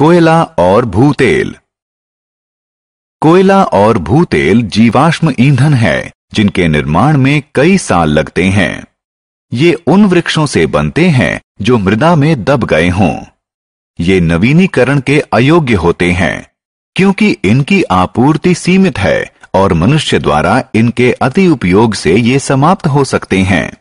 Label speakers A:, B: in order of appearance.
A: कोयला और भूतेल। कोयला और भूतेल जीवाश्म ईंधन है, जिनके निर्माण में कई साल लगते हैं। ये उन वृक्षों से बनते हैं, जो मृदा में दब गए हों। ये नवीनीकरण के अयोग्य होते हैं, क्योंकि इनकी आपूर्ति सीमित है और मनुष्य द्वारा इनके अति उपयोग से ये समाप्त हो सकते हैं।